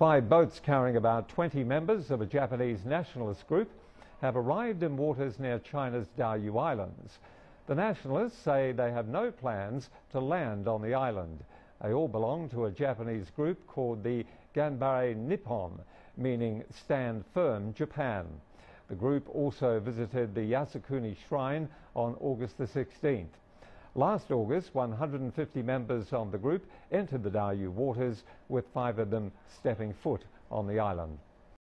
Five boats carrying about 20 members of a Japanese nationalist group have arrived in waters near China's Diaoyu Islands. The nationalists say they have no plans to land on the island. They all belong to a Japanese group called the Ganbare Nippon, meaning Stand Firm Japan. The group also visited the Yasukuni Shrine on August the 16th. Last August, 150 members of the group entered the Diaoyu waters, with five of them stepping foot on the island.